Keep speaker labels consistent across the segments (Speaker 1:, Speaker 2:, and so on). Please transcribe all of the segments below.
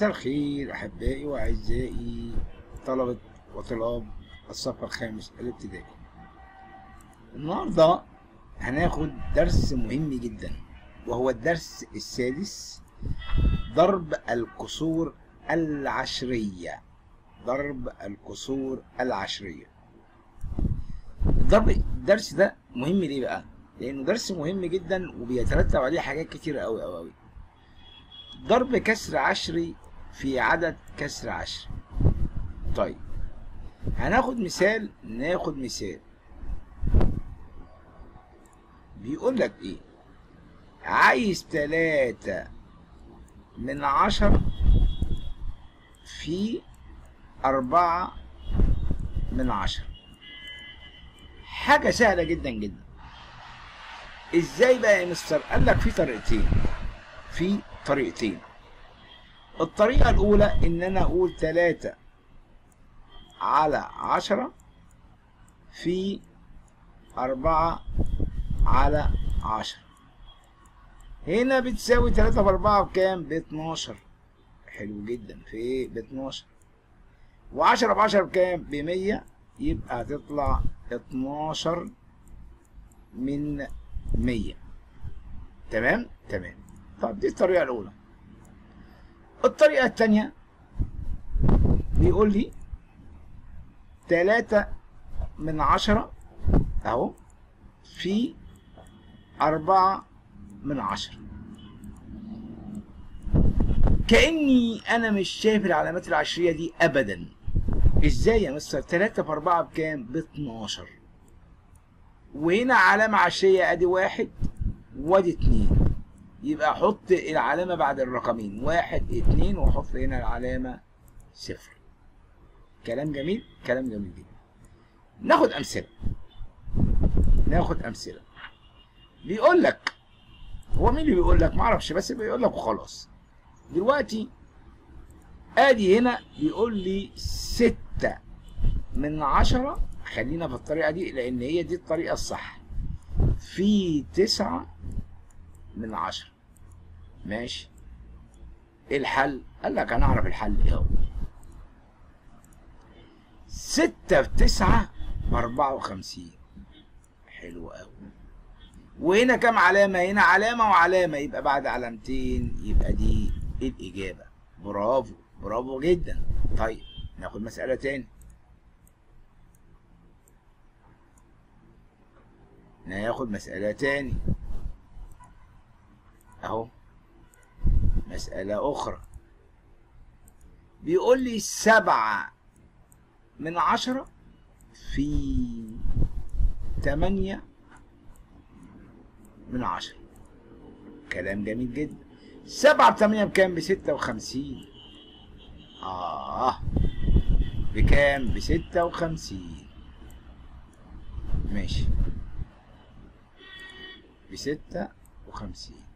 Speaker 1: مساء الخير أحبائي وأعزائي طلبة وطلاب الصف الخامس الابتدائي. النهاردة هناخد درس مهم جدا وهو الدرس السادس ضرب الكسور العشرية. ضرب الكسور العشرية. الضرب الدرس ده مهم ليه بقى؟ لأنه درس مهم جدا وبيترتب عليه حاجات كتيرة أوي أوي أوي. ضرب كسر عشري في عدد كسر عشري طيب هناخد مثال ناخد مثال. بيقول لك إيه؟ عايز تلاتة من عشر في أربعة من عشر. حاجة سهلة جدا جدا. إزاي بقى يا مستر؟ قال لك في طريقتين في طريقتين. الطريقة الأولى إن أنا أقول تلاتة على عشرة في أربعة على عشرة هنا بتساوي تلاتة في أربعة بكام؟ باتناشر حلو جدا في؟ باتناشر وعشرة بعشرة بكام؟ بمية يبقى هتطلع اتناشر من مية تمام؟ تمام طب دي الطريقة الأولى الطريقة التانية بيقول لي تلاتة من عشرة أهو في أربعة من عشرة. كأني أنا مش شايف العلامات العشرية دي أبدا. إزاي يا مستر؟ تلاتة في أربعة بكام؟ باتناشر. وهنا علامة عشرية أدي واحد وأدي اتنين. يبقى حط العلامة بعد الرقمين. واحد اتنين وحط هنا العلامة صفر. كلام جميل؟ كلام جميل جدا. ناخد أمثلة. ناخد أمثلة. بيقول لك هو مين اللي بيقول لك؟ معرفش بس بيقول لك وخلاص. دلوقتي آدي هنا بيقول لي ستة من عشرة. خلينا في الطريقة دي لأن هي دي الطريقة الصح. في تسعة من عشرة ماشي؟ إيه الحل؟ قال لك هنعرف الحل إيه هو. ستة في تسعة بأربعة وخمسين. حلو قوي وهنا كام علامة؟ هنا علامة وعلامة. يبقى بعد علامتين يبقى دي الإجابة. برافو. برافو جدا. طيب ناخد مسألة تاني. ناخد مسألة تاني. أهو. مسألة أخرى. بيقول لي سبعة من عشرة في تمانية من عشرة. كلام جميل جدا. سبعة بتمانية بكام؟ بستة وخمسين. آه. بكام؟ بستة وخمسين. ماشي. بستة وخمسين.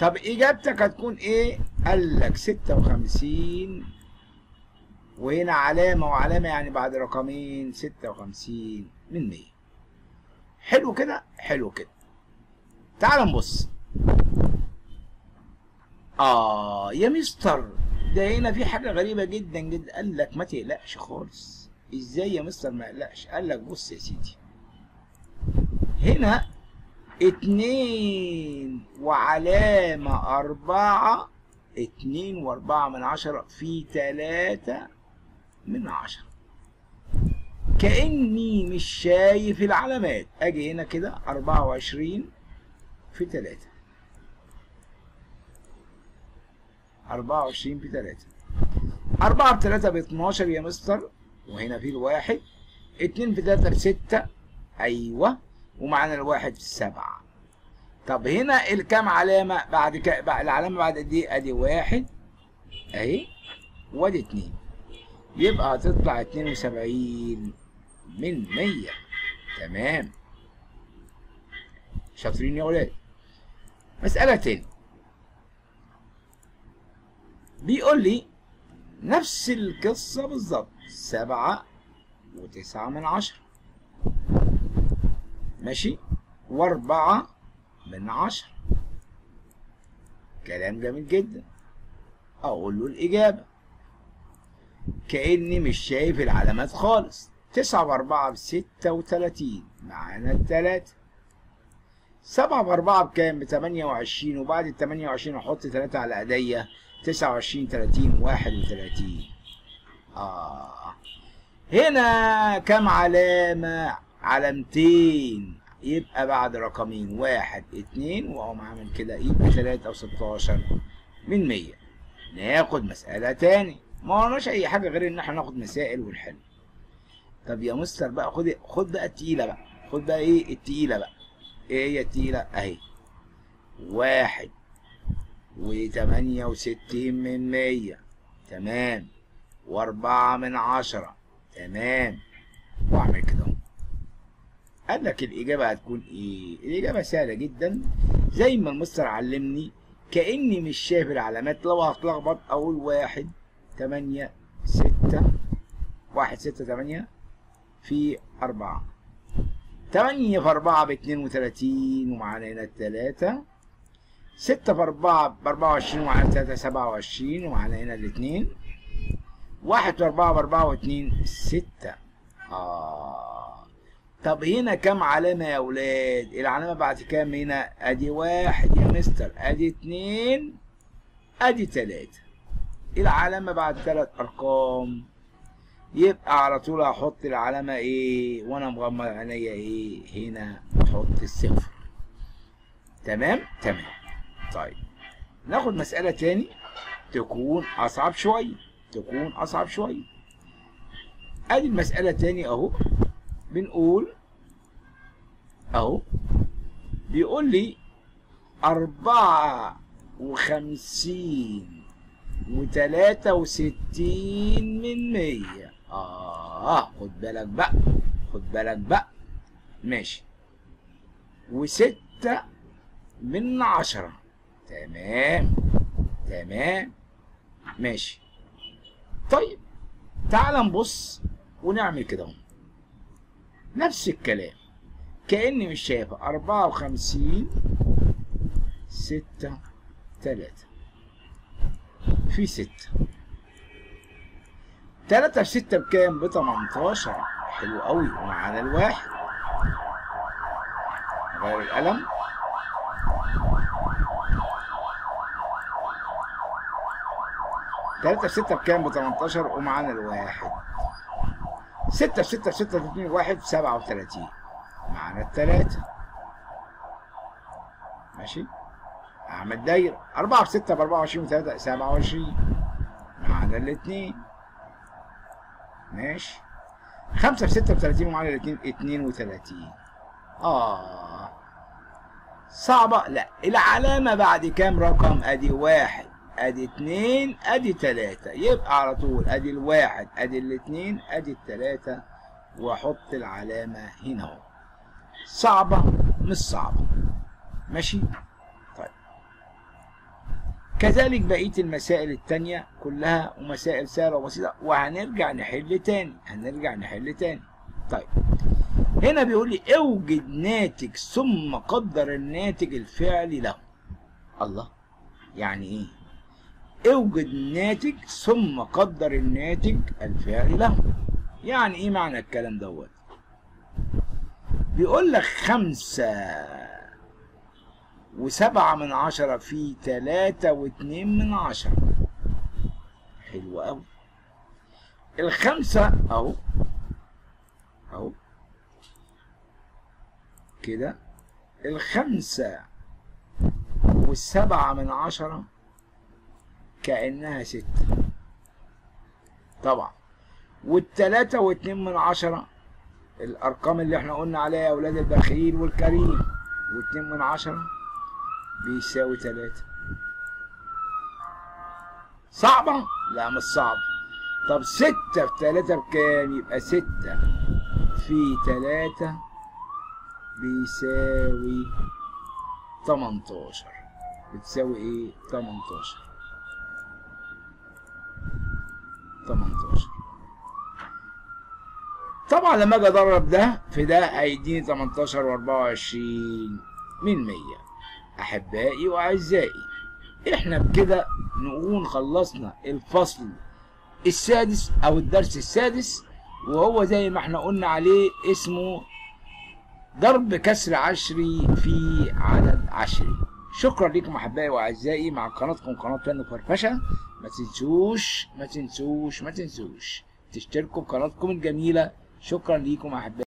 Speaker 1: طب إجابتك هتكون إيه؟ قال لك 56 وهنا علامة وعلامة يعني بعد رقمين 56 من 100 حلو كده؟ حلو كده. تعال نبص. آه يا مستر ده هنا في حاجة غريبة جدا جدا. قال لك ما تقلقش خالص. إزاي يا مستر ما اقلقش قال لك بص يا سيدي. هنا اتنين وعلامة أربعة اتنين وأربعة من عشرة في تلاتة من عشرة. كأني مش شايف العلامات. أجي هنا كده أربعة وعشرين في تلاتة. أربعة وعشرين في تلاتة. أربعة في تلاتة باتناشر يا مستر. وهنا في الواحد. اتنين في تلاتة بستة. أيوه. ومعانا الواحد في السبعة. طب هنا الكام علامة بعد ك... العلامة بعد قد إيه؟ أدي واحد. أهي. وأدي اتنين. يبقى هتطلع اتنين وسبعين من مية. تمام. شاطرين يا ولاد. مسألة تاني. بيقول لي نفس القصة بالظبط. سبعة وتسعة من عشرة. ماشي؟ واربعة من عشرة كلام جميل جدا. أقول له الإجابة. كأني مش شايف العلامات خالص. تسعة بأربعة بستة وتلاتين. معانا التلاتة. سبعة بأربعة بكام؟ بتمانية وعشرين. وبعد التمانية وعشرين أحط تلاتة على إيديا. تسعة وعشرين تلاتين. واحد وتلاتين. آه. هنا كم علامة؟ علامتين يبقى بعد رقمين. واحد اتنين وأقوم عامل كده يبقى تلاتة وستاشر من مية. ناخد مسألة تاني. ما ورناش أي حاجة غير إن إحنا ناخد مسائل ونحل طب يا مستر بقى خد خد بقى التقيلة بقى. خد بقى إيه؟ التقيلة بقى. إيه هي التقيلة؟ اهي. واحد وتمانية وستين من مية. تمام. وأربعة من عشرة. تمام. واعمل كده. قال لك الإجابة هتكون إيه؟ الإجابة سهلة جدا. زي ما المستر علمني كأني مش شايف العلامات. لو هتلخبط أقول واحد تمانية ستة. واحد ستة تمانية. في أربعة. تمانية في أربعة باتنين وتلاتين ومعانا هنا التلاتة. ستة في أربعة بأربعة وعشرين ومعانا التلاتة سبعة وعشرين ومعانا هنا الاتنين. واحد في أربعة بأربعة واتنين ستة. آه. طب هنا كم علامة يا ولاد؟ العلامة بعد كام هنا؟ أدي واحد يا مستر أدي اتنين أدي تلاتة. العلامة بعد تلات أرقام. يبقى على طول هحط العلامة إيه؟ وأنا مغمض عينيا إيه؟ هنا أحط الصفر. تمام؟ تمام. طيب. ناخد مسألة تاني. تكون أصعب شوية. تكون أصعب شوية. أدي المسألة تاني أهو. بنقول اهو بيقول لي أربعة وخمسين وتلاتة وستين من مية. آه خد بالك بقى خد بالك بقى. ماشي. وستة من عشرة. تمام تمام. ماشي. طيب تعال نبص ونعمل كده أهو. نفس الكلام. كأني مش شايفة أربعة وخمسين ستة تلاتة. في ستة. تلاتة في ستة بكام؟ بتمنتاشر. حلو قوي. ومعانا الواحد. غير القلم تلاتة في ستة بكام؟ بتمنتاشر. ومعانا الواحد. ستة في ستة في ستة في اتنين واحد سبعة وتلاتين معانا التلاتة ماشي؟ أعمل دايرة أربعة في ستة بأربعة وعشرين وتلاتة سبعة وعشرين. معانا الاتنين ماشي؟ خمسة في ستة وتلاتين ومعانا الاتنين اتنين وتلاتين آه. صعبة؟ لا. العلامة بعد كام رقم؟ أدي واحد. أدي اتنين أدي تلاتة يبقى على طول أدي الواحد أدي الاتنين أدي التلاتة وأحط العلامة هنا أهو. صعبة مش صعبة. ماشي؟ طيب. كذلك بقية المسائل التانية كلها ومسائل سهلة وبسيطة وهنرجع نحل تاني هنرجع نحل تاني. طيب. هنا بيقول لي أوجد ناتج ثم قدر الناتج الفعلي له. الله. يعني إيه؟ أوجد ناتج ثم قدر الناتج الفعلي له. يعني إيه معنى الكلام دوت؟ بيقول لك خمسة وسبعة من عشرة في تلاتة واتنين من عشرة. حلو أوي. الخمسة أهو. أهو. كده. الخمسة والسبعة من عشرة كأنها ستة طبعا. والتلاتة واتنين من عشرة الأرقام اللي إحنا قلنا عليها يا أولاد البخيل والكريم واتنين من عشرة بيساوي تلاتة. صعبة؟ لا مش صعبة. طب ستة في تلاتة بكام؟ يبقى ستة. في تلاتة بيساوي تمنتاشر. بتساوي إيه؟ تمنتاشر. تمنتاشر. طبعا لما أجي اضرب ده في ده هيديني 18 و24 من 100 أحبائي وأعزائي إحنا بكده نكون خلصنا الفصل السادس أو الدرس السادس وهو زي ما إحنا قلنا عليه اسمه ضرب كسر عشري في عدد عشري شكرا لكم أحبائي وأعزائي مع قناتكم قناة فن فرفشة. ما تنسوش ما تنسوش ما تنسوش تشتركوا في قناتكم الجميلة. شكرا لكم أحبائي.